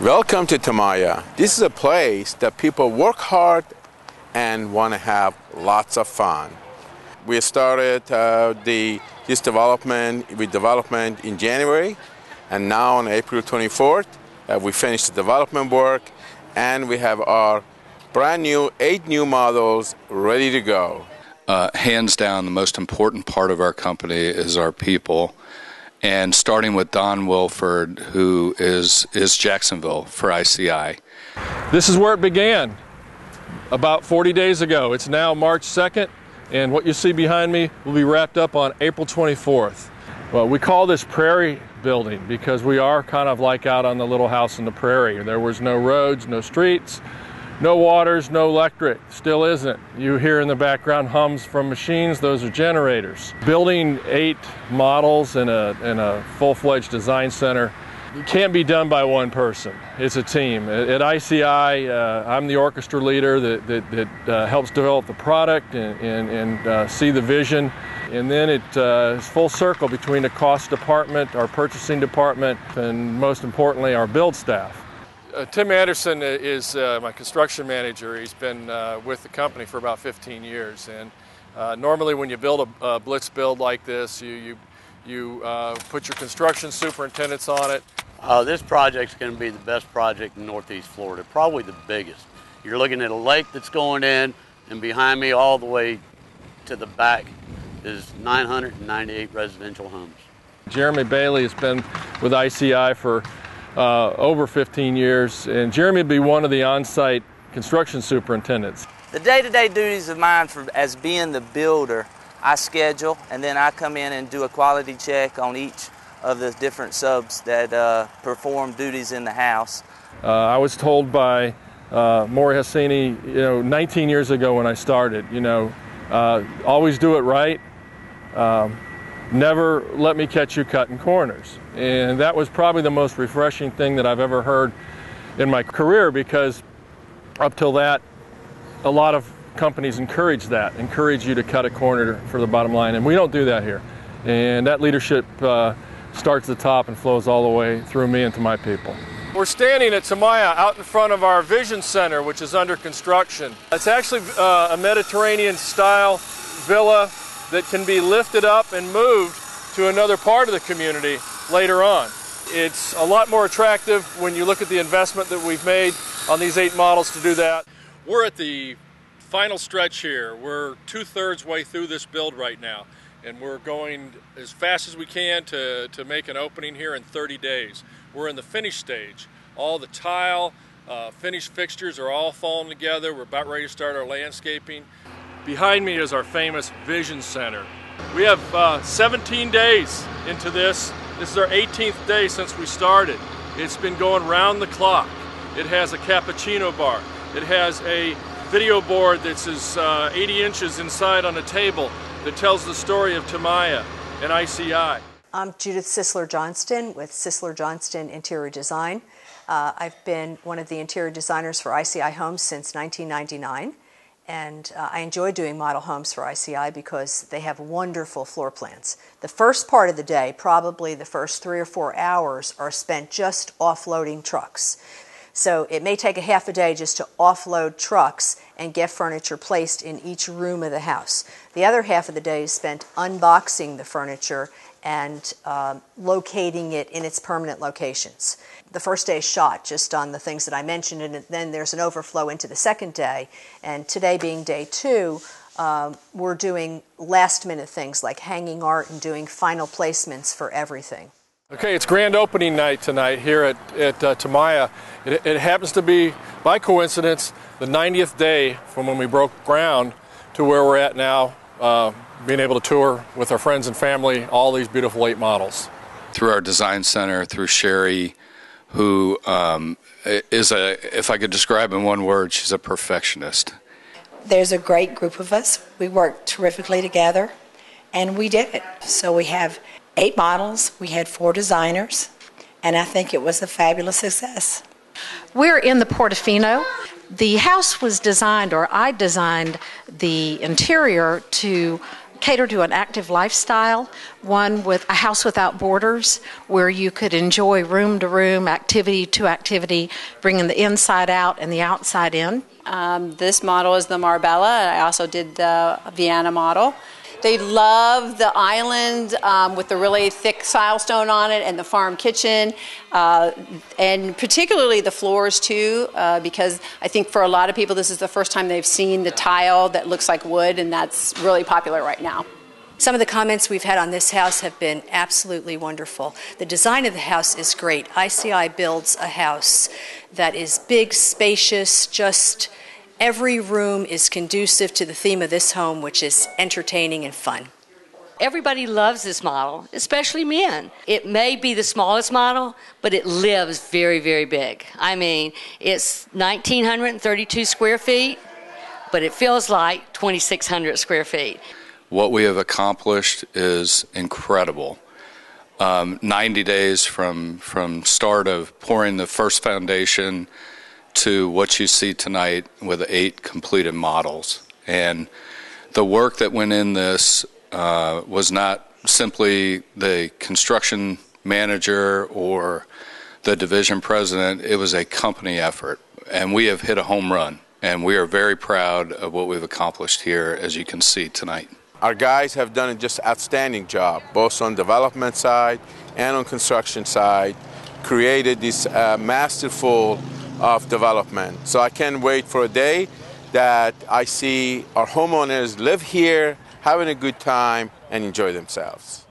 Welcome to Tamaya. This is a place that people work hard and want to have lots of fun. We started uh, the, this development with development in January, and now on April 24th, uh, we finished the development work, and we have our brand new eight new models ready to go. Uh, hands down, the most important part of our company is our people. And starting with Don Wilford, who is, is Jacksonville for ICI. This is where it began about 40 days ago. It's now March 2nd, and what you see behind me will be wrapped up on April 24th. Well, we call this Prairie Building because we are kind of like out on the little house in the prairie. There was no roads, no streets, no waters, no electric, still isn't. You hear in the background hums from machines, those are generators. Building eight models in a, in a full-fledged design center can't be done by one person. It's a team. At, ICI, uh, I'm the orchestra leader that, that, that uh, helps develop the product and, and, and uh, see the vision. And then it's uh, full circle between the cost department, our purchasing department, and most importantly, our build staff. Uh, Tim Anderson is uh, my construction manager. He's been uh, with the company for about 15 years. And uh, normally, when you build a, a, blitz build like this, you you, you uh, put your construction superintendents on it. Uh, this project's going to be the best project in Northeast Florida, probably the biggest. You're looking at a lake that's going in, and behind me, all the way to the back, is 998 residential homes. Jeremy Bailey has been with ICI for uh, over 15 years, and Jeremy would be one of the on-site construction superintendents. The day-to-day duties of mine for, as being the builder, I schedule, and then I come in and do a quality check on each of the different subs that uh, perform duties in the house. Uh, I was told by uh, Mori Hosseini, you know, 19 years ago when I started, you know, uh, always do it right. Um, never let me catch you cutting corners. And that was probably the most refreshing thing that I've ever heard in my career because up till that, a lot of companies encourage that, encourage you to cut a corner for the bottom line. And we don't do that here. And that leadership uh, starts at the top and flows all the way through me and to my people. We're standing at Tamaya out in front of our Vision Center, which is under construction. It's actually uh, a Mediterranean style villa that can be lifted up and moved to another part of the community later on. It's a lot more attractive when you look at the investment that we've made on these eight models to do that. We're at the final stretch here. We're two thirds way through this build right now, and we're going as fast as we can to, to make an opening here in 30 days. We're in the finish stage. All the tile, uh, finished fixtures are all falling together. We're about ready to start our landscaping. Behind me is our famous Vision Center. We have uh, 17 days into this. This is our 18th day since we started. It's been going round the clock. It has a cappuccino bar. It has a video board that's as uh, 80 inches inside on a table that tells the story of Tamaya and ICI. I'm Judith Sisler Johnston with Sisler Johnston Interior Design. Uh, I've been one of the interior designers for ICI Homes since 1999 and uh, I enjoy doing model homes for ICI because they have wonderful floor plans. The first part of the day, probably the first three or four hours, are spent just offloading trucks. So it may take a half a day just to offload trucks and get furniture placed in each room of the house. The other half of the day is spent unboxing the furniture and um, locating it in its permanent locations. The first day is shot just on the things that I mentioned, and then there's an overflow into the second day. And today being day two, uh, we're doing last minute things like hanging art and doing final placements for everything. Okay, it's grand opening night tonight here at, at uh, Tamaya. It, it, happens to be, by coincidence, the 90th day from when we broke ground to where we're at now, uh, being able to tour with our friends and family all these beautiful eight models. Through our design center, through Sherry, who um, is a, if I could describe in one word, she's a perfectionist. There's a great group of us. We work terrifically together, and we did it. So we have eight models, we had four designers, and I think it was a fabulous success. We're in the Portofino. The house was designed, or I designed the interior to cater to an active lifestyle, one with a house without borders, where you could enjoy room to room, activity to activity, bringing the inside out and the outside in. Um, this model is the Marbella. I also did the Vienna model. They love the island um, with the really thick silestone on it and the farm kitchen, uh, and particularly the floors too, uh, because I think for a lot of people this is the first time they've seen the tile that looks like wood, and that's really popular right now. Some of the comments we've had on this house have been absolutely wonderful. The design of the house is great. ICI builds a house that is big, spacious, just Every room is conducive to the theme of this home, which is entertaining and fun. Everybody loves this model, especially men. It may be the smallest model, but it lives very, very big. I mean, it's 1,932 square feet, but it feels like 2,600 square feet. What we have accomplished is incredible. Um, 90 days from from start of pouring the first foundation to what you see tonight with eight completed models. And the work that went in this uh, was not simply the construction manager or the division president, it was a company effort. And we have hit a home run. And we are very proud of what we've accomplished here, as you can see tonight. Our guys have done a just outstanding job, both on development side and on construction side. Created this uh, masterful of development. So I can't wait for a day that I see our homeowners live here, having a good time, and enjoy themselves.